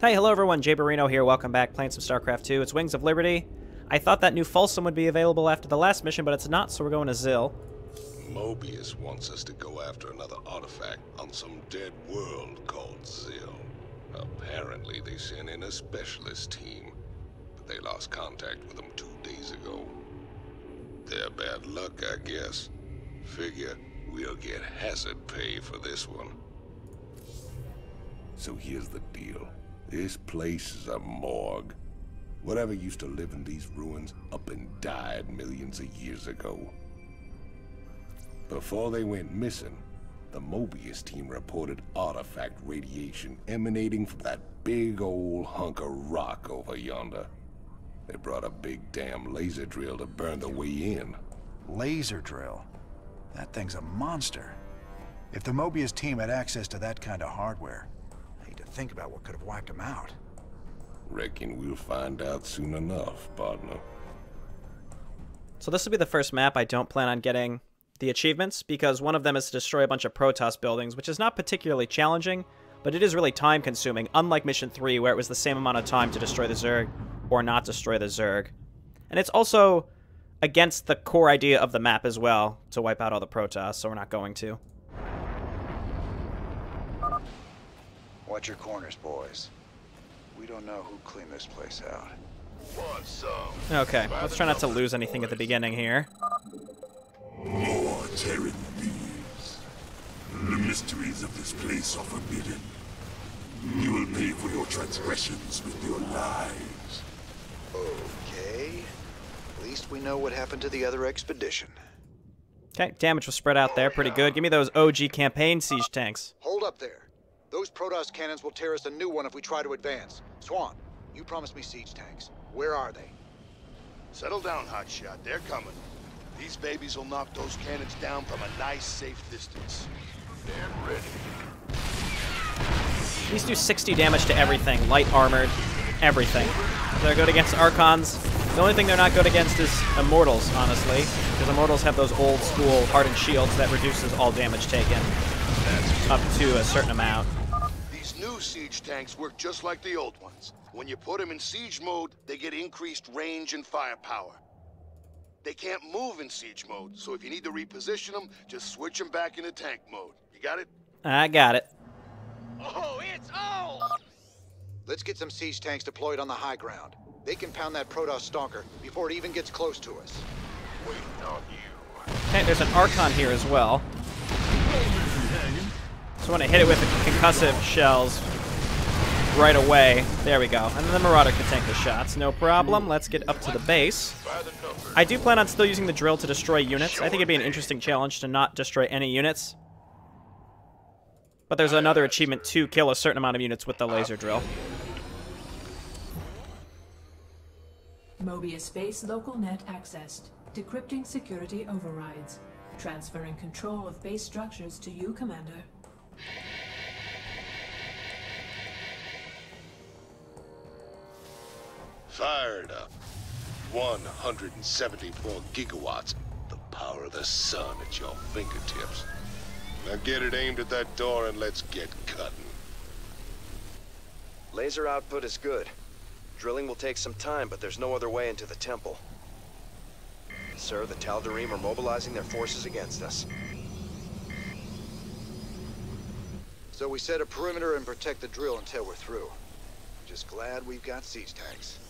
Hey, hello everyone, Jayborino here, welcome back, playing some StarCraft 2. It's Wings of Liberty. I thought that new Folsom would be available after the last mission, but it's not, so we're going to Xil. Mobius wants us to go after another artifact on some dead world called Xil. Apparently they sent in a specialist team, but they lost contact with them two days ago. Their bad luck, I guess. Figure we'll get hazard pay for this one. So here's the deal. This place is a morgue. Whatever used to live in these ruins up and died millions of years ago. Before they went missing, the Mobius team reported artifact radiation emanating from that big old hunk of rock over yonder. They brought a big damn laser drill to burn the way in. Laser drill? That thing's a monster. If the Mobius team had access to that kind of hardware, think about what could have wiped them out. Reckon we'll find out soon enough, partner. So this will be the first map I don't plan on getting the achievements, because one of them is to destroy a bunch of Protoss buildings, which is not particularly challenging, but it is really time-consuming, unlike Mission 3, where it was the same amount of time to destroy the Zerg or not destroy the Zerg. And it's also against the core idea of the map as well, to wipe out all the Protoss, so we're not going to. Watch your corners, boys. We don't know who cleaned this place out. Okay, let's try not to lose anything at the beginning here. More Terran thieves. The mysteries of this place are forbidden. You will pay for your transgressions with your lives. Okay. At least we know what happened to the other expedition. Okay, damage was spread out there pretty good. Give me those OG campaign siege tanks. Hold up there. Those Protoss cannons will tear us a new one if we try to advance. Swan, you promised me siege tanks. Where are they? Settle down, Hotshot. They're coming. These babies will knock those cannons down from a nice, safe distance. Stand ready. These do 60 damage to everything. Light armored, everything. They're good against Archons. The only thing they're not good against is Immortals, honestly. Because Immortals have those old school hardened shields that reduces all damage taken up to a certain amount. These siege tanks work just like the old ones. When you put them in siege mode, they get increased range and firepower. They can't move in siege mode, so if you need to reposition them, just switch them back into tank mode. You got it? I got it. Oh, it's on! Let's get some siege tanks deployed on the high ground. They can pound that Protoss stalker before it even gets close to us. Waiting on you. Okay, there's an Archon here as well. So when to hit it with the concussive shells right away, there we go. And then the Marauder can tank the shots, no problem. Let's get up to the base. I do plan on still using the drill to destroy units. I think it'd be an interesting challenge to not destroy any units. But there's another achievement to kill a certain amount of units with the laser drill. Mobius base local net accessed. Decrypting security overrides. Transferring control of base structures to you, Commander. Fired up. 174 gigawatts. The power of the sun at your fingertips. Now get it aimed at that door and let's get cutting. Laser output is good. Drilling will take some time, but there's no other way into the temple. Sir, the Tal'Darim are mobilizing their forces against us. So we set a perimeter and protect the drill until we're through. Just glad we've got siege tanks.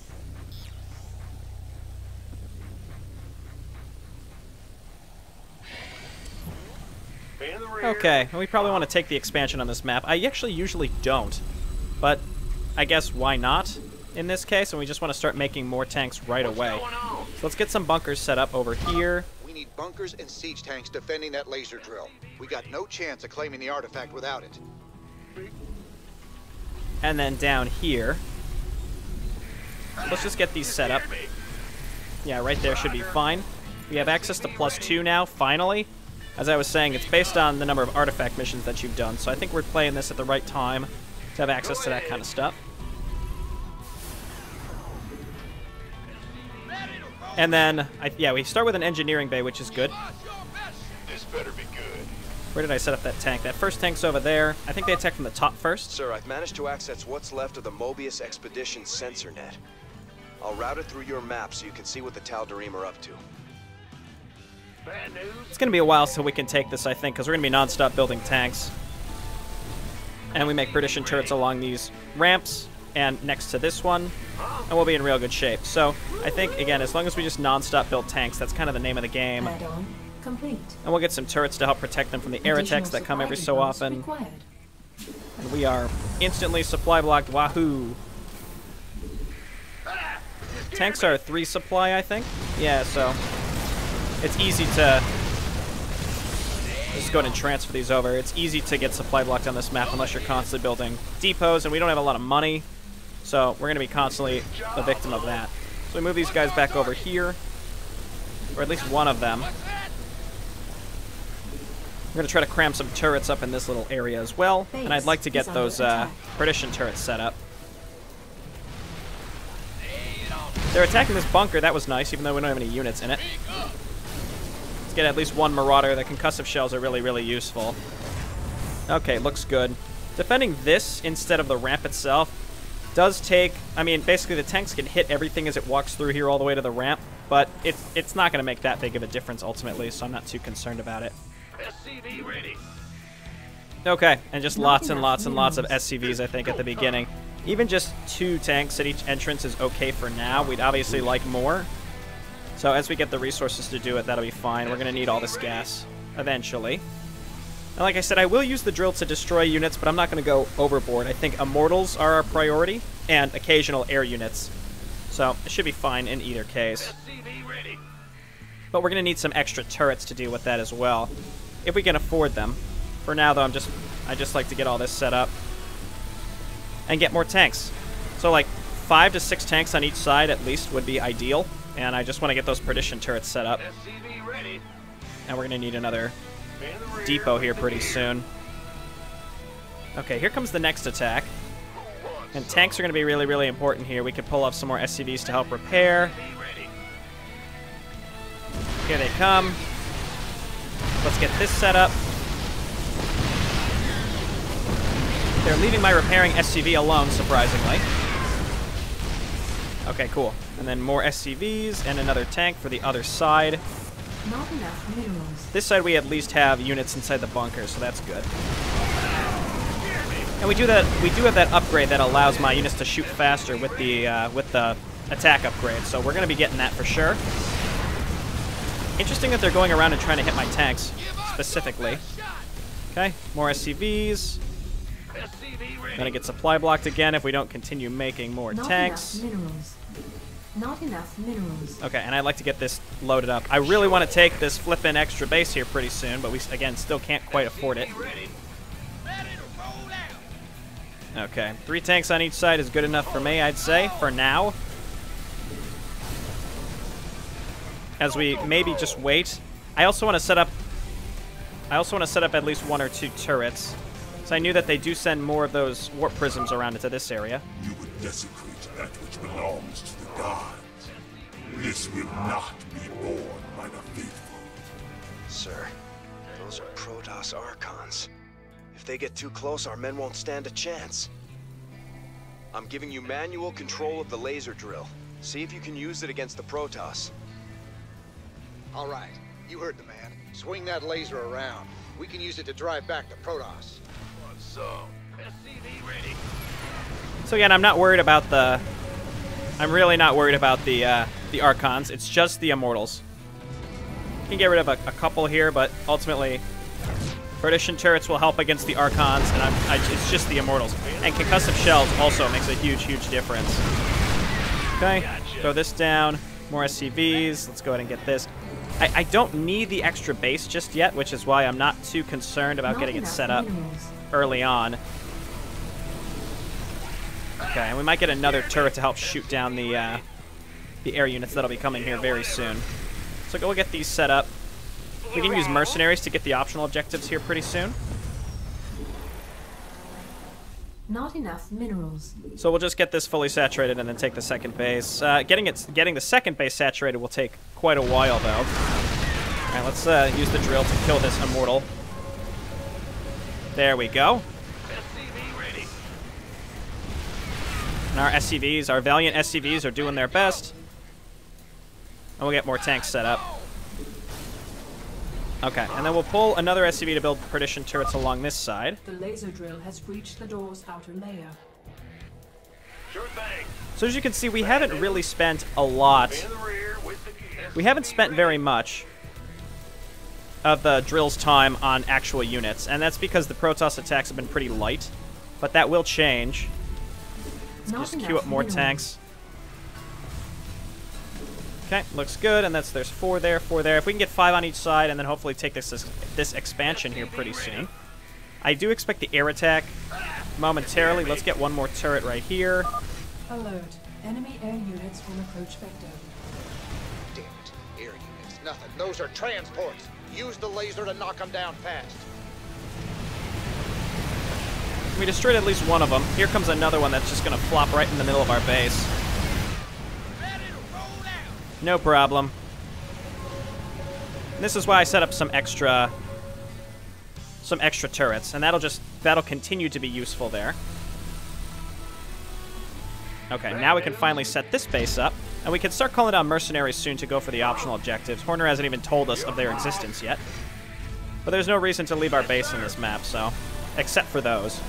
Okay, we probably want to take the expansion on this map. I actually usually don't, but I guess why not in this case, and we just want to start making more tanks right away. So let's get some bunkers set up over here. We need bunkers and siege tanks defending that laser drill. We got no chance of claiming the artifact without it. And then down here. Let's just get these set up. Yeah, right there should be fine. We have access to plus two now, finally. As I was saying, it's based on the number of artifact missions that you've done, so I think we're playing this at the right time to have access to that kind of stuff. And then, I, yeah, we start with an engineering bay, which is good. This better be good. Where did I set up that tank? That first tank's over there. I think they attack from the top first. Sir, I've managed to access what's left of the Mobius Expedition sensor net. I'll route it through your map so you can see what the Tal'Darim are up to. It's going to be a while till we can take this, I think, because we're going to be non-stop building tanks. And we make perdition turrets along these ramps and next to this one, and we'll be in real good shape. So I think, again, as long as we just non-stop build tanks, that's kind of the name of the game. Complete. And we'll get some turrets to help protect them from the air attacks that come every so often. required. And we are instantly supply blocked. Wahoo! Tanks are three supply, I think. Yeah, so it's easy to just go ahead and transfer these over. It's easy to get supply blocked on this map unless you're constantly building depots, and we don't have a lot of money, so we're going to be constantly a victim of that. So we move these guys back over here, or at least one of them. We're going to try to cram some turrets up in this little area as well, and I'd like to get Base is under those uh, perdition turrets set up. They're attacking this bunker. That was nice, even though we don't have any units in it. Let's get at least one Marauder. The concussive shells are really, really useful. Okay, looks good. Defending this instead of the ramp itself does take... I mean, basically the tanks can hit everything as it walks through here all the way to the ramp, but it's, it's not going to make that big of a difference ultimately, so I'm not too concerned about it. SCV ready. Okay, and just lots and lots and lots of. SCVs, I think, at the beginning. Even just two tanks at each entrance is okay for now. We'd obviously like more. So as we get the resources to do it, that'll be fine. We're going to need all this gas eventually. And like I said, I will use the drill to destroy units, but I'm not going to go overboard. I think immortals are our priority, and occasional air units. So it should be fine in either case. But we're going to need some extra turrets to deal with that as well, if we can afford them. For now, though, I'm just I just like to get all this set up and get more tanks. So like five to six tanks on each side at least would be ideal, and I just want to get those perdition turrets set up. And we're going to need another In the rear. depot here pretty soon. Okay, here comes the next attack. And tanks are going to be really, really important here. We could pull off some more SCVs to help repair. Here they come. Let's get this set up. They're leaving my repairing SCV alone, surprisingly. Okay, cool. And then more SCVs and another tank for the other side. Not enough minerals. This side we at least have units inside the bunker, so that's good. And we do that. We do have that upgrade that allows my units to shoot faster with the uh, with the attack upgrade. So we're gonna be getting that for sure. Interesting that they're going around and trying to hit my tanks specifically. Okay, more SCVs. Gonna get supply blocked again if we don't continue making more Not tanks. Enough minerals. Not enough minerals. Okay, and I'd like to get this loaded up. I really want to take this flippin' extra base here pretty soon, but we, again, still can't quite afford it. Ready. Ready to roll out. Okay, three tanks on each side is good enough for me, I'd say, for now. As we maybe just wait. I also want to set up... I also want to set up at least one or two turrets. So I knew that they do send more of those warp prisms around into this area. You would desecrate that which belongs to the gods. This will not be borne by the faithful. Sir, those are Protoss Archons. If they get too close, our men won't stand a chance. I'm giving you manual control of the laser drill. See if you can use it against the Protoss. All right, you heard the man. Swing that laser around. We can use it to drive back the Protoss. So, SCV ready. So again, I'm not worried about the... I'm really not worried about the uh, the Archons. It's just the Immortals. You can get rid of a, a couple here, but ultimately, Perdition turrets will help against the Archons, and I'm, I, it's just the Immortals. And concussive shells also makes a huge, huge difference. Okay, throw this down. More SCVs. Let's go ahead and get this. I, I don't need the extra base just yet, which is why I'm not too concerned about Not getting it set up early on. Okay, and we might get another turret to help shoot down the uh, the air units that'll be coming here very soon. So we'll get these set up. We can use mercenaries to get the optional objectives here pretty soon. Not enough minerals. So we'll just get this fully saturated and then take the second base. Uh, getting it, getting the second base saturated will take quite a while though. All right, let's uh, use the drill to kill this immortal. There we go. And our SCVs, our Valiant SCVs are doing their best. And we'll get more tanks set up. Okay, and then we'll pull another SCV to build perdition turrets along this side. The laser drill has breached the door's outer layer. So as you can see, we haven't really spent a lot. We haven't spent very much of the drill's time on actual units, and that's because the Protoss attacks have been pretty light. But that will change. Not Just queue up more tanks. Okay, looks good, and that's there's four there, four there. If we can get five on each side, and then hopefully take this this expansion here pretty soon. I do expect the air attack momentarily. Let's get one more turret right here. Alert. Enemy air units on approach vector. Damn it. Air units, nothing. Those are transports. Use the laser to knock them down fast. We destroyed at least one of them. Here comes another one that's just to flop right in the middle of our base. No problem. And this is why I set up some extra some extra turrets, and that'll just that'll continue to be useful there. Okay, now we can finally set this base up, and we can start calling down mercenaries soon to go for the optional objectives. Horner hasn't even told us of their existence yet. But there's no reason to leave our base in this map, so except for those.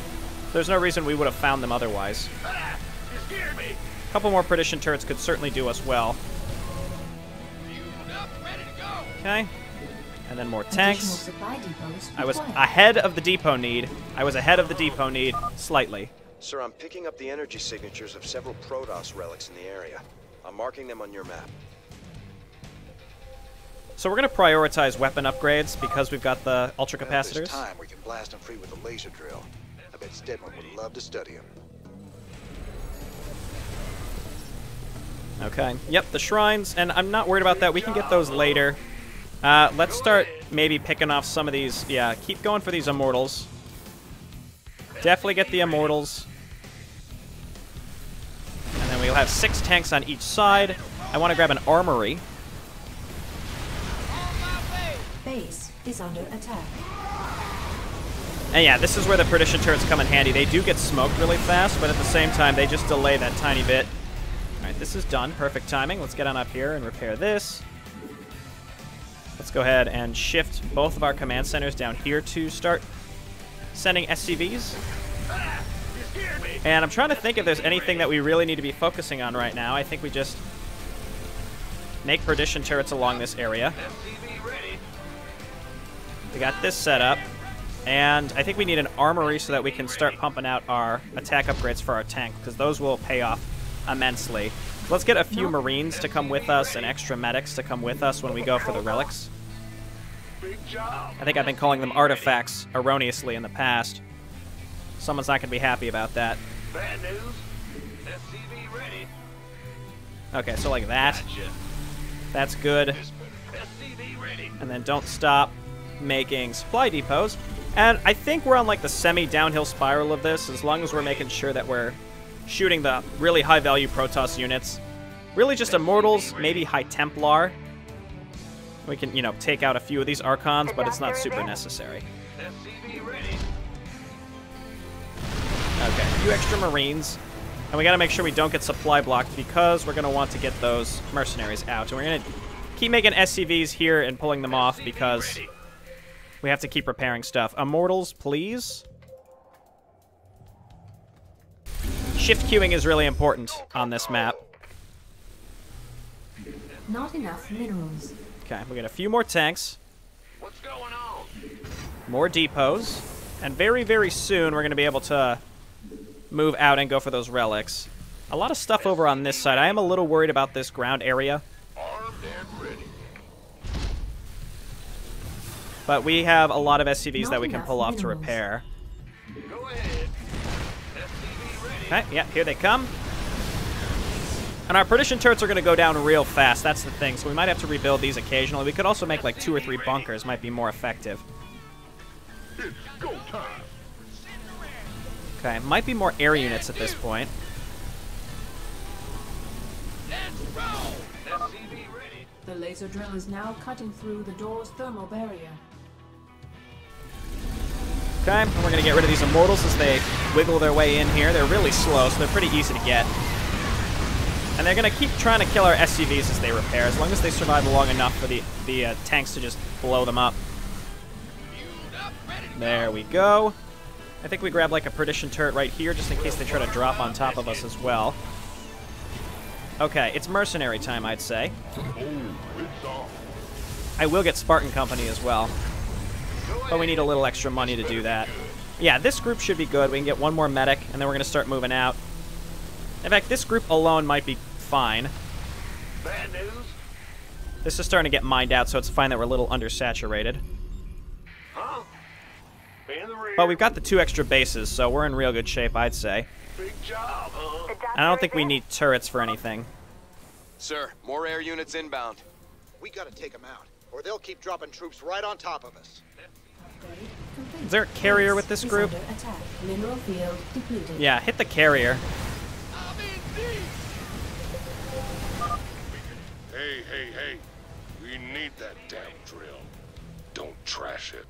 There's no reason we would have found them otherwise. A couple more Perdition turrets could certainly do us well. Okay. And then more tanks. I was ahead of the depot need. I was ahead of the depot need slightly. Sir, I'm picking up the energy signatures of several Protoss relics in the area. I'm marking them on your map. So we're going to prioritize weapon upgrades because we've got the ultra Well, capacitors. time, we can blast them free with a laser drill. I bet Stetmann would love to study them. Okay. Yep, the shrines, and I'm not worried about that. We can get those later. Uh, let's start maybe picking off some of these. Yeah, keep going for these immortals. Definitely get the immortals. And then we'll have six tanks on each side. I want to grab an armory. Base is under attack. And yeah, this is where the Perdition turrets come in handy. They do get smoked really fast, but at the same time, they just delay that tiny bit. Alright, this is done. Perfect timing. Let's get on up here and repair this. Let's go ahead and shift both of our command centers down here to start sending SCVs. And I'm trying to think if there's anything that we really need to be focusing on right now. I think we just make Perdition turrets along this area. We got this set up. And I think we need an armory so that we can start pumping out our attack upgrades for our tank, because those will pay off immensely. Let's get a few marines to come with us and extra medics to come with us when we go for the relics. I think I've been calling them artifacts erroneously in the past. Someone's not going to be happy about that. Bad news. SCV ready. Okay, so like that. That's good. SCV ready. and then don't stop making supply depots. And I think we're on like the semi-downhill spiral of this, as long as we're making sure that we're shooting the really high-value Protoss units. Really just Immortals, maybe High Templar. We can, you know, take out a few of these Archons, but it's not super necessary. Okay, a few extra Marines. And we gotta make sure we don't get supply blocked because we're gonna want to get those mercenaries out. And we're gonna keep making SCVs here and pulling them off because we have to keep repairing stuff. Immortals, please. Shift queuing is really important on this map. Not enough minerals. Okay, we got a few more tanks, What's going on? more depots, and very, very soon we're going to be able to move out and go for those relics. A lot of stuff over on this side. I am a little worried about this ground area, but we have a lot of SCVs Not that we can enough pull off to repair. Go ahead. Okay, yeah, here they come. And our Perdition turrets are going to go down real fast. That's the thing. So we might have to rebuild these occasionally. We could also make like two or three bunkers. Might be more effective. It's go time. Okay, might be more air units at this point. The laser drill is now cutting through the door's thermal barrier. Okay, and we're gonna get rid of these immortals as they wiggle their way in here. They're really slow, so they're pretty easy to get. And they're gonna keep trying to kill our SCVs as they repair, as long as they survive long enough for the, the uh, tanks to just blow them up. There we go. I think we grab like a perdition turret right here, just in case they try to drop on top of us as well. Okay, it's mercenary time, I'd say. I will get Spartan Company as well. But we need a little extra money to do that. Yeah, this group should be good. We can get one more medic, and then we're going to start moving out. In fact, this group alone might be fine. Bad news? This is starting to get mined out, so it's fine that we're a little undersaturated. Huh? In the rear. But we've got the two extra bases, so we're in real good shape, I'd say. Big job, huh? I don't think we need turrets for anything. Sir, more air units inbound. We gotta take them out, or they'll keep dropping troops right on top of us. Upgrade. Is there a carrier with this group? is under attack. Mineral field depleted. Yeah, hit the carrier. Hey, hey, hey. We need that damn drill. Don't trash it.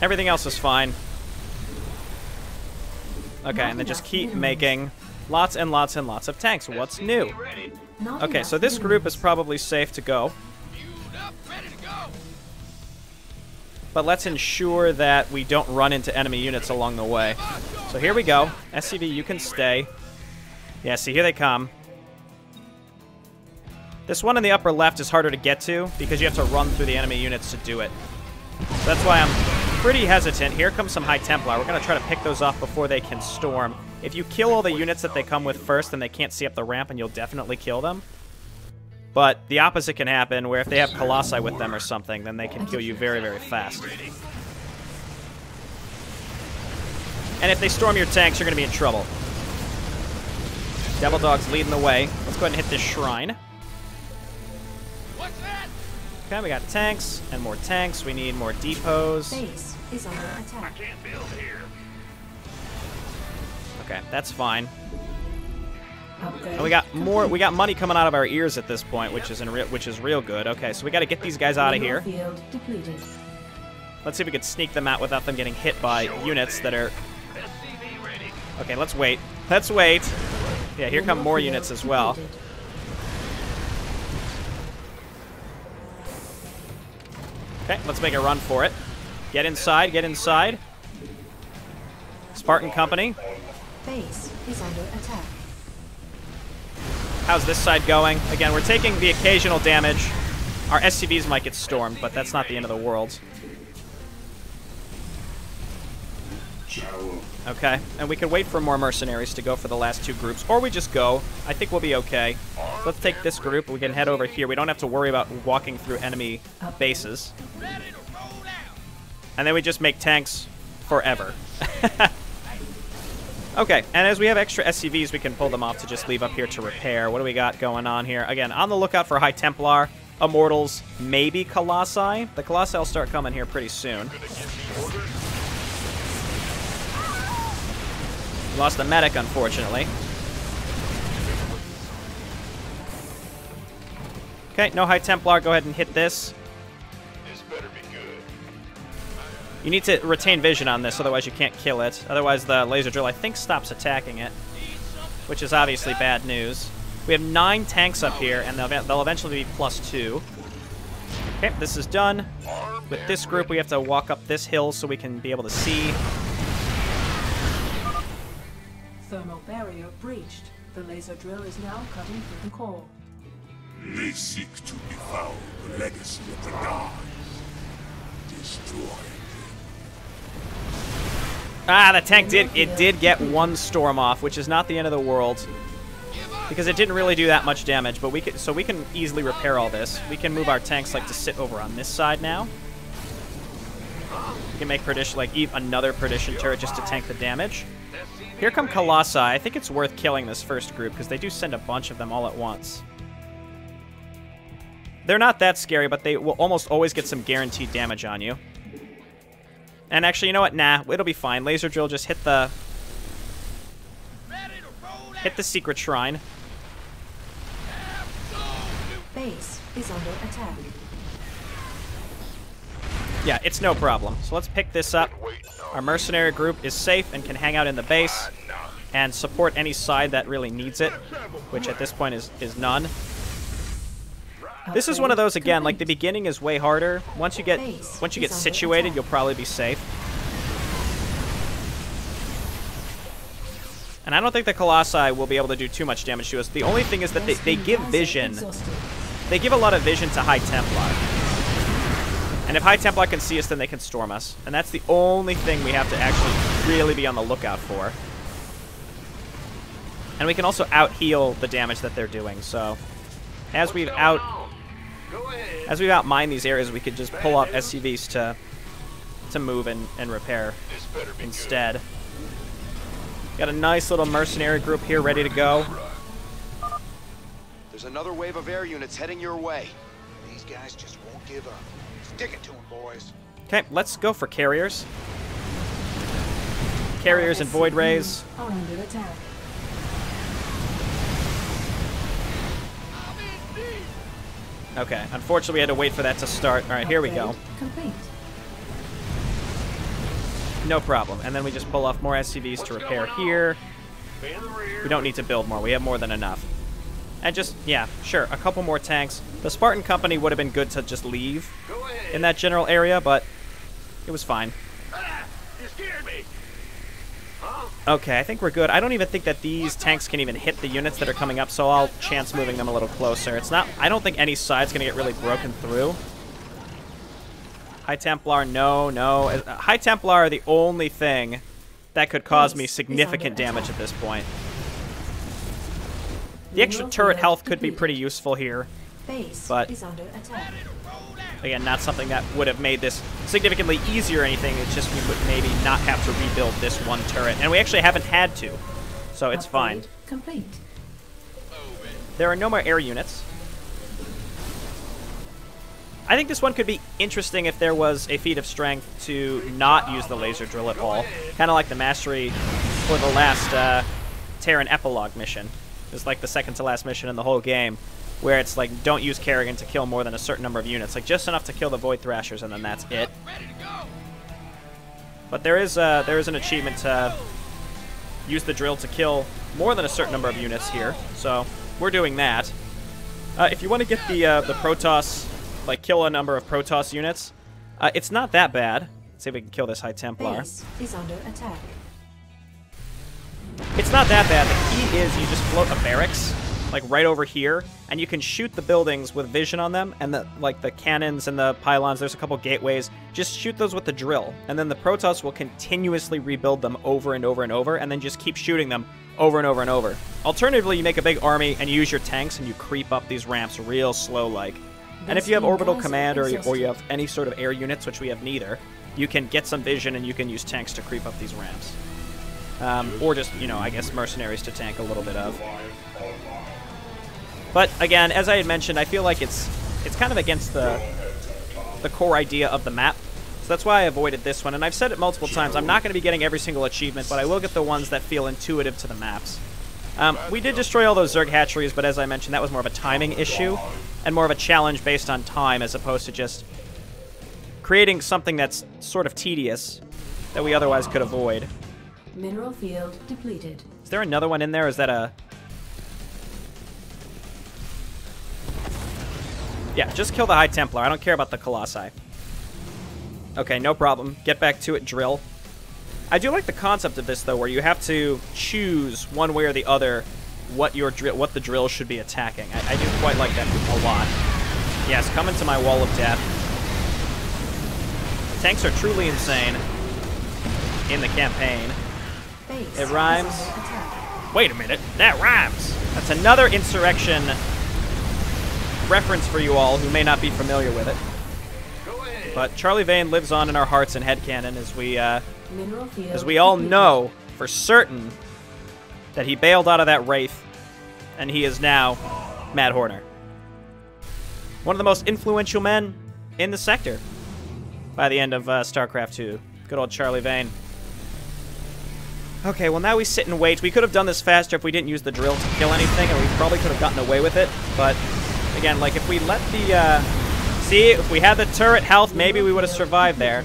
Everything else is fine. Okay, and then just keep making lots and lots and lots of tanks. What's new? Okay, so this group is probably safe to go. But let's ensure that we don't run into enemy units along the way. So here we go. SCV, you can stay. Yeah, see, here they come. This one in the upper left is harder to get to because you have to run through the enemy units to do it. So that's why I'm pretty hesitant. Here comes some High Templar. We're going to try to pick those off before they can storm. If you kill all the units that they come with first, then they can't see up the ramp and you'll definitely kill them. But the opposite can happen, where if they have Colossi with them or something, then they can kill you very, very fast. And if they storm your tanks, you're going to be in trouble. Devil Dog's leading the way. Let's go ahead and hit this shrine. Okay, we got tanks and more tanks. We need more depots. Base is under attack. Can't build here. Okay, that's fine. And we got more. We got money coming out of our ears at this point, which is in re- which is real good. Okay, so we got to get these guys out of here. Let's see if we could sneak them out without them getting hit by units that are. Okay, let's wait. Let's wait. Yeah, here come more units as well. Okay, let's make a run for it. Get inside. Get inside. Spartan Company. Base is under attack. How's this side going? Again, we're taking the occasional damage. Our SCVs might get stormed, but that's not the end of the world. Okay, and we can wait for more mercenaries to go for the last two groups, or we just go. I think we'll be okay. So let's take this group. We can head over here. We don't have to worry about walking through enemy bases. And then we just make tanks forever. okay, and as we have extra SCVs, we can pull them off to just leave up here to repair. What do we got going on here? Again, on the lookout for High Templar, Immortals, maybe Colossi. The Colossi will start coming here pretty soon. Lost the medic, unfortunately. Okay, no High Templar. Go ahead and hit this. This You need to retain vision on this, otherwise you can't kill it. Otherwise the laser drill, I think, stops attacking it. Which is obviously bad news. We have nine tanks up here, and they'll, they'll eventually be plus two. Okay, this is done. With this group, we have to walk up this hill so we can be able to see. Thermal barrier breached. The laser drill is now cutting through the core. They seek to devour the legacy of the gods. Destroy Ah, the tank did it did get one storm off, which is not the end of the world. Because it didn't really do that much damage, but we can so we can easily repair all this. We can move our tanks like to sit over on this side now. We can make perdition like another perdition turret just to tank the damage. Here come Colossi. I think it's worth killing this first group because they do send a bunch of them all at once. They're not that scary, but they will almost always get some guaranteed damage on you. And actually, you know what? Nah, it'll be fine. Laser drill just hit the hit the secret shrine. Base is under attack. Yeah, it's no problem. So let's pick this up. Our mercenary group is safe and can hang out in the base and support any side that really needs it, which at this point is, is none. This is one of those again, like the beginning is way harder. Once you get once you get situated, you'll probably be safe. And I don't think the Colossi will be able to do too much damage to us. The only thing is that they, they give vision. They give a lot of vision to High Templar. And if High Templar can see us, then they can storm us. And that's the only thing we have to actually really be on the lookout for. And we can also out-heal the damage that they're doing, so... As we've out... As we've outmined these areas, we could just pull up SCVs to to move and, and repair instead. Got a nice little mercenary group here ready to go. There's another wave of air units heading your way. These guys just won't give up. Stick it to them, boys. Okay, let's go for carriers. Carriers and void rays. Under attack. Okay, unfortunately we had to wait for that to start. All right, here we go. Complete. No problem. And then we just pull off more SCVs to repair here. We don't need to build more. We have more than enough. And just, yeah, sure, a couple more tanks. The Spartan Company would have been good to just leave in that general area, but it was fine. You scared me. Okay, I think we're good. I don't even think that these tanks can even hit the units that are coming up, so I'll chance moving them a little closer. It's not... I don't think any side's going to get really broken through. High Templar, no, no. Uh, High Templar are the only thing that could cause me significant damage at this point. The extra turret health could be pretty useful here. Base But- is under attack. Again, not something that would have made this significantly easier or anything. It's just we would maybe not have to rebuild this one turret. And we actually haven't had to. So it's fine. Complete. There are no more air units. I think this one could be interesting if there was a feat of strength to not use the laser drill at all. Kind of like the mastery for the last uh, Terran epilogue mission. It's like the second to last mission in the whole game, where it's like don't use Kerrigan to kill more than a certain number of units, like just enough to kill the Void Thrashers, and then that's it. But there is uh, there is an achievement to use the drill to kill more than a certain number of units here, so we're doing that. Uh, if you want to get the uh, the Protoss, like kill a number of Protoss units, uh, it's not that bad. Let's see if we can kill this High Templar. Base is under attack. It's not that bad. The key is you just float a barracks, like right over here, and you can shoot the buildings with vision on them, and the like the cannons and the pylons. There's a couple gateways. Just shoot those with the drill, and then the Protoss will continuously rebuild them over and over and over, and then just keep shooting them over and over and over. Alternatively, you make a big army and you use your tanks and you creep up these ramps real slow like. And if you have orbital command or, or you have any sort of air units, which we have neither, you can get some vision and you can use tanks to creep up these ramps. Um, or just, you know, I guess mercenaries to tank a little bit of. But again, as I had mentioned, I feel like it's it's kind of against the the core idea of the map. So that's why I avoided this one. And I've said it multiple times. I'm not going to be getting every single achievement, but I will get the ones that feel intuitive to the maps. Um, we did destroy all those Zerg hatcheries, but as I mentioned, that was more of a timing issue and more of a challenge based on time as opposed to just creating something that's sort of tedious that we otherwise could avoid. Mineral field depleted. Is there another one in there? Is that a... Yeah, just kill the High Templar. I don't care about the Colossi. Okay, no problem. Get back to it, drill. I do like the concept of this, though, where you have to choose one way or the other what your drill, what the drill should be attacking. I, I do quite like that a lot. Yes, come into my wall of death. Tanks are truly insane in the campaign. It rhymes. Wait a minute, that rhymes. That's another insurrection reference for you all who may not be familiar with it. But Charlie Vane lives on in our hearts and headcanon as we, uh, as we all know for certain that he bailed out of that Wraith, and he is now Matt Horner. One of the most influential men in the sector by the end of uh, StarCraft 2. Good old Charlie Vane. Okay, well now we sit and wait. We could have done this faster if we didn't use the drill to kill anything, and we probably could have gotten away with it. But again, like if we let the uh, See, if we had the turret health, maybe we would have survived there.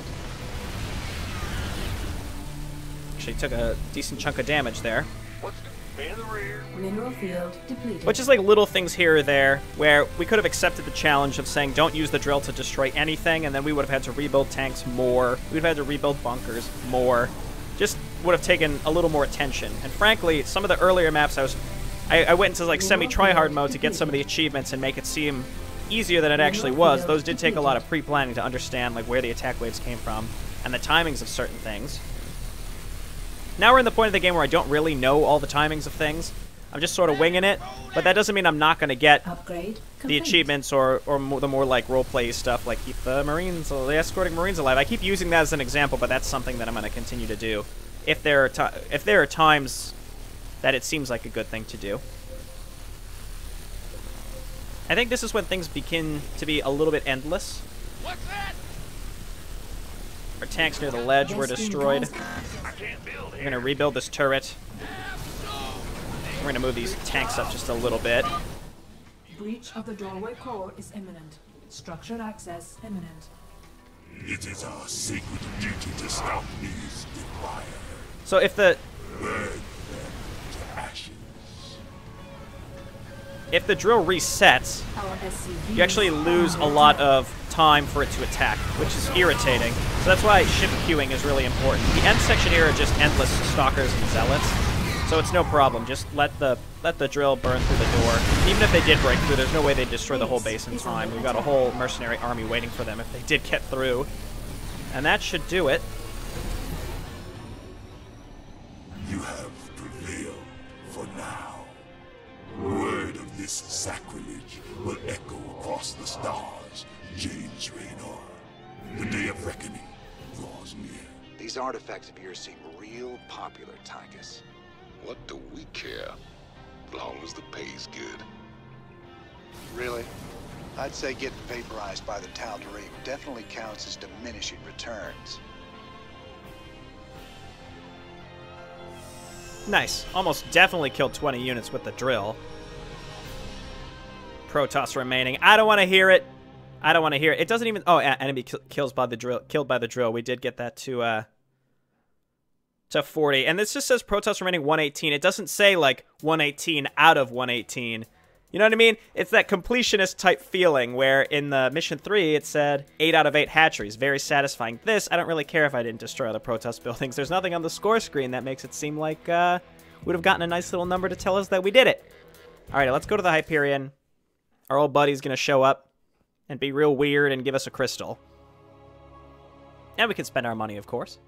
Actually took a decent chunk of damage there. Which is like little things here or there, where we could have accepted the challenge of saying don't use the drill to destroy anything, and then we would have had to rebuild tanks more. We'd have had to rebuild bunkers more. Just would have taken a little more attention. And frankly, some of the earlier maps I was... I, I went into like semi-tryhard mode to get some of the achievements and make it seem easier than it actually was. Those did take a lot of pre-planning to understand like where the attack waves came from and the timings of certain things. Now we're in the point of the game where I don't really know all the timings of things. I'm just sort of winging it, but that doesn't mean I'm not going to get Upgrade the achievements or, or more, the more like roleplay stuff, like keep the Marines, or the escorting Marines alive. I keep using that as an example, but that's something that I'm going to continue to do if there are if there are times that it seems like a good thing to do. I think this is when things begin to be a little bit endless. Our tanks near the ledge were destroyed. We're gonna rebuild this turret. We're gonna move these tanks up just a little bit. Breach of the doorway core is imminent. Structure access imminent. It is our sacred duty to stop these defilers. So if the Burn them to if the drill resets, you actually lose a lot of time for it to attack, which is irritating. So that's why shift queuing is really important. The end section here are just endless stalkers and zealots, so it's no problem. Just let the let the drill burn through the door. Even if they did break through, there's no way they'd destroy the whole base in time. We've got a whole mercenary army waiting for them if they did get through. And that should do it. This sacrilege will echo across the stars, James Raynor. The day of reckoning draws near. These artifacts of yours seem real popular, Tychus. What do we care? As long as the pay's good. Really? I'd say getting vaporized by the Tal'Darim definitely counts as diminishing returns. Nice. Almost definitely killed 20 units with the drill. Protoss remaining. I don't want to hear it. I don't want to hear it. It doesn't even. Oh, enemy kills by the drill. Killed by the drill. We did get that to uh to 40, and this just says Protoss remaining 118. It doesn't say like 118 out of 118. You know what I mean? It's that completionist type feeling where in the mission three it said eight out of eight hatcheries. Very satisfying. This I don't really care if I didn't destroy the Protoss buildings. There's nothing on the score screen that makes it seem like uh, we'd have gotten a nice little number to tell us that we did it. All right, let's go to the Hyperion. Our old buddy's gonna show up and be real weird and give us a crystal. And we can spend our money, of course.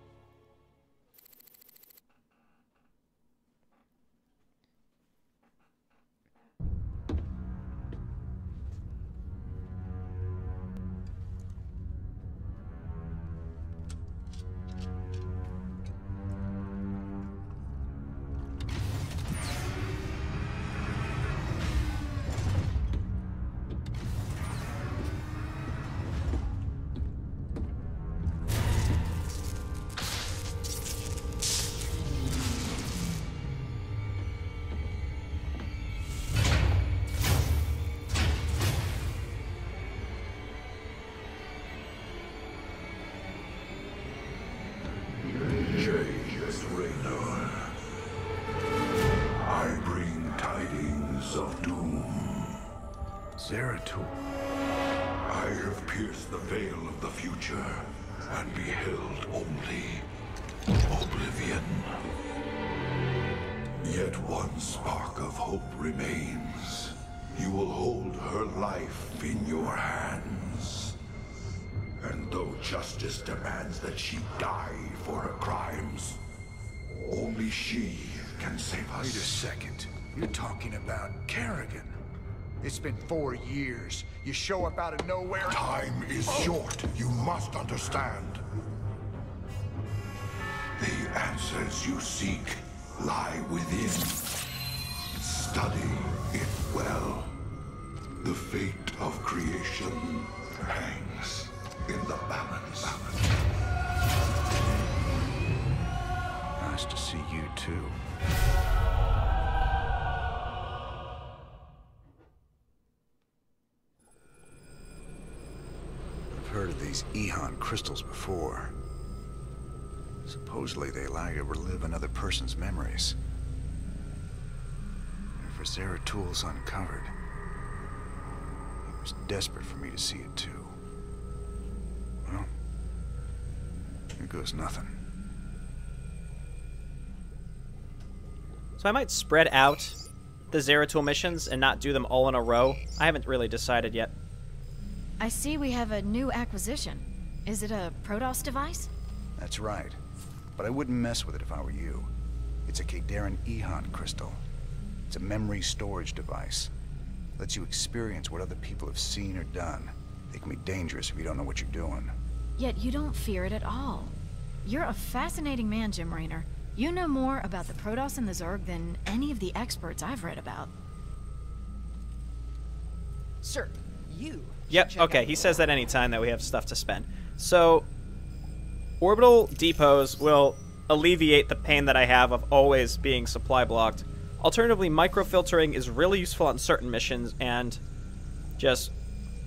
Zeratul. I have pierced the veil of the future and beheld only oblivion. Yet one spark of hope remains. You will hold her life in your hands. And though justice demands that she die for her crimes, only she can save us. Wait a second. You're talking about Kerrigan. It's been four years. You show up out of nowhere. Time is oh. short. You must understand. The answers you seek lie within. Study it well. The fate of creation hangs in the balance. Nice to see you too. Of these Ihan crystals before. Supposedly they allow you to relive another person's memories. And for Zeratul's uncovered, he was desperate for me to see it too. Well, here goes nothing. So I might spread out the Zeratul missions and not do them all in a row. I haven't really decided yet. I see we have a new acquisition. Is it a Protoss device? That's right. But I wouldn't mess with it if I were you. It's a Khaydarin Eon crystal. It's a memory storage device. It Lets you experience what other people have seen or done. It can be dangerous if you don't know what you're doing. Yet you don't fear it at all. You're a fascinating man, Jim Raynor. You know more about the Protoss and the Zerg than any of the experts I've read about. Sir, you. Yep, okay, he says that anytime that we have stuff to spend. So, orbital depots will alleviate the pain that I have of always being supply blocked. Alternatively, microfiltering is really useful on certain missions and just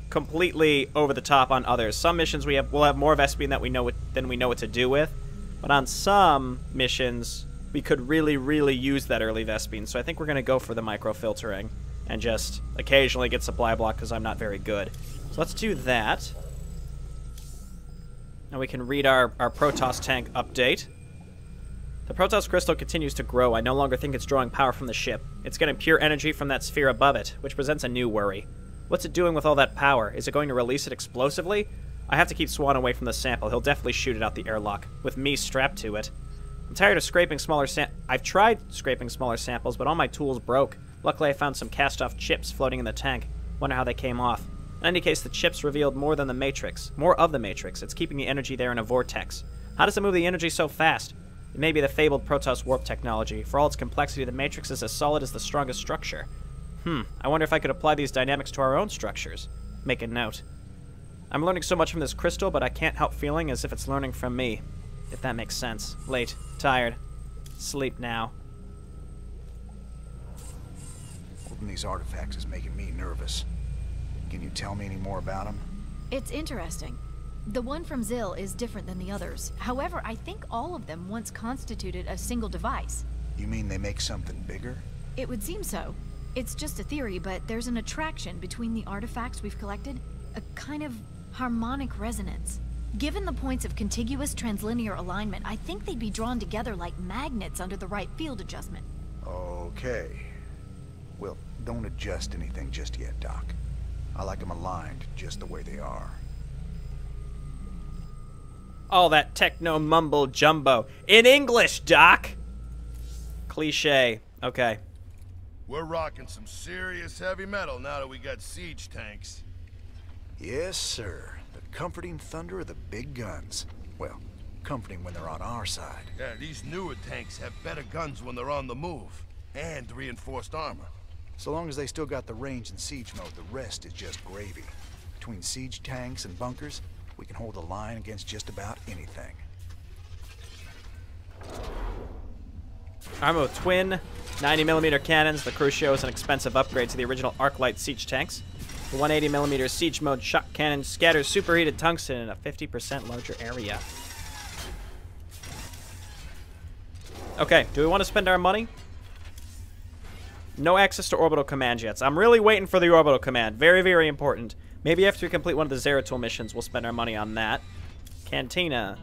completely over the top on others. Some missions we have will have more Vespene that we know what, than we know what to do with, but on some missions we could really, really use that early Vespene. So I think we're going to go for the microfiltering and just occasionally get supply block because I'm not very good. So let's do that. Now we can read our, our Protoss tank update. The Protoss crystal continues to grow. I no longer think it's drawing power from the ship. It's getting pure energy from that sphere above it, which presents a new worry. What's it doing with all that power? Is it going to release it explosively? I have to keep Swann away from the sample. He'll definitely shoot it out the airlock, with me strapped to it. I'm tired of scraping smaller sam- I've tried scraping smaller samples, but all my tools broke. Luckily, I found some cast-off chips floating in the tank. Wonder how they came off. In any case, the chips revealed more than the Matrix. More of the Matrix. It's keeping the energy there in a vortex. How does it move the energy so fast? It may be the fabled Protoss warp technology. For all its complexity, the Matrix is as solid as the strongest structure. Hmm, I wonder if I could apply these dynamics to our own structures. Make a note. I'm learning so much from this crystal, but I can't help feeling as if it's learning from me. If that makes sense. Late. Tired. Sleep now. These artifacts is making me nervous. Can you tell me any more about them? It's interesting. The one from Xil is different than the others. However, I think all of them once constituted a single device. You mean they make something bigger? It would seem so. It's just a theory, but there's an attraction between the artifacts we've collected. A kind of harmonic resonance. Given the points of contiguous translinear alignment, I think they'd be drawn together like magnets under the right field adjustment. Okay. Well, don't adjust anything just yet, Doc. I like them aligned just the way they are. All that techno mumble jumbo. In English, Doc! Cliche. Okay. We're rocking some serious heavy metal now that we got siege tanks. Yes, sir. The comforting thunder of the big guns. Well, comforting when they're on our side. Yeah, these newer tanks have better guns when they're on the move. And reinforced armor. So long as they still got the range in siege mode, the rest is just gravy. Between siege tanks and bunkers, we can hold the line against just about anything. Armo twin 90mm cannons. The Crucio is an expensive upgrade to the original Arclight siege tanks. The 180mm siege mode shock cannon scatters superheated tungsten in a 50% larger area. Okay, do we want to spend our money? No access to orbital command jets. I'm really waiting for the orbital command. Very, very important. Maybe after we complete one of the Zeratul missions, we'll spend our money on that. Cantina.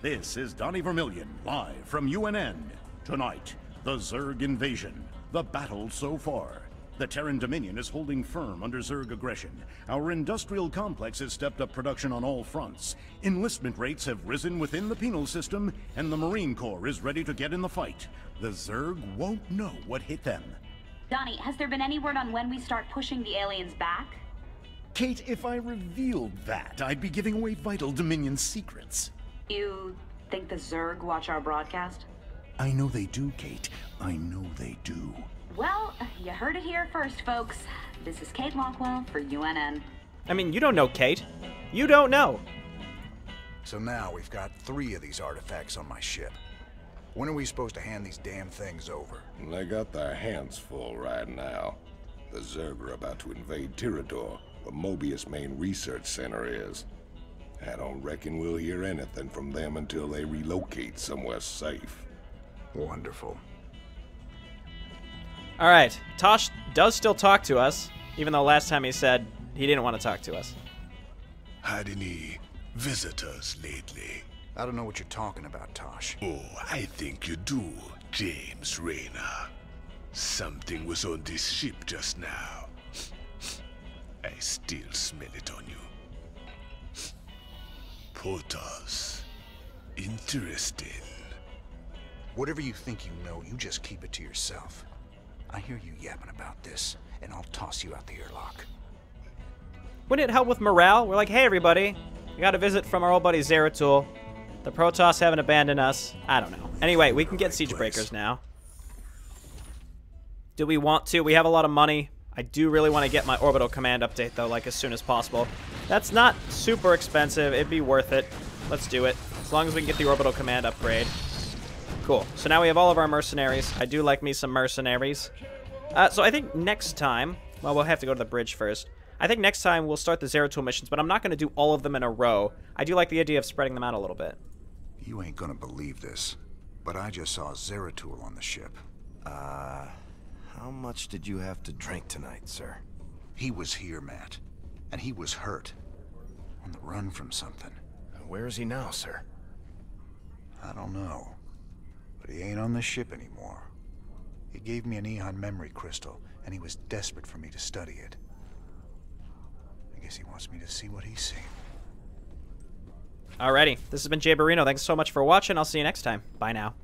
This is Donnie Vermillion, live from UNN. Tonight, the Zerg invasion. The battle so far. The Terran Dominion is holding firm under Zerg aggression. Our industrial complex has stepped up production on all fronts. Enlistment rates have risen within the penal system, and the Marine Corps is ready to get in the fight. The Zerg won't know what hit them. Donnie, has there been any word on when we start pushing the aliens back? Kate, if I revealed that, I'd be giving away vital Dominion secrets. You think the Zerg watch our broadcast? I know they do, Kate. I know they do. Well, you heard it here first, folks. This is Kate Lockwell for UNN. I mean, you don't know, Kate. You don't know. So now we've got three of these artifacts on my ship. When are we supposed to hand these damn things over? They got their hands full right now. The Zerg are about to invade Tyrador. the Moebius main research center is. I don't reckon we'll hear anything from them until they relocate somewhere safe. Wonderful. All right, Tosh does still talk to us, even though last time he said he didn't want to talk to us. Had any visitors lately? I don't know what you're talking about, Tosh. Oh, I think you do, James Raynor. Something was on this ship just now. I still smell it on you. Protoss. Interesting. Whatever you think you know, you just keep it to yourself. I hear you yapping about this, and I'll toss you out the airlock. Wouldn't it help with morale? We're like, hey everybody, we got a visit from our old buddy Zeratul. The Protoss haven't abandoned us. I don't know. Anyway, we can get siege breakers now. Do we want to? We have a lot of money. I do really want to get my orbital command update though, like as soon as possible. That's not super expensive. It'd be worth it. Let's do it. As long as we can get the orbital command upgrade. Cool. So now we have all of our mercenaries. I do like me some mercenaries. Uh, so I think next time... Well, we'll have to go to the bridge first. I think next time we'll start the Zeratul missions, but I'm not going to do all of them in a row. I do like the idea of spreading them out a little bit. You ain't gonna believe this, but I just saw Zeratul on the ship. Uh, how much did you have to drink tonight, sir? He was here, Matt. And he was hurt. On the run from something. Where is he now, sir? I don't know. But he ain't on the ship anymore. He gave me an Eon memory crystal, and he was desperate for me to study it. I guess he wants me to see what he's seen. Alrighty, this has been Jayborino. Thanks so much for watching. I'll see you next time. Bye now.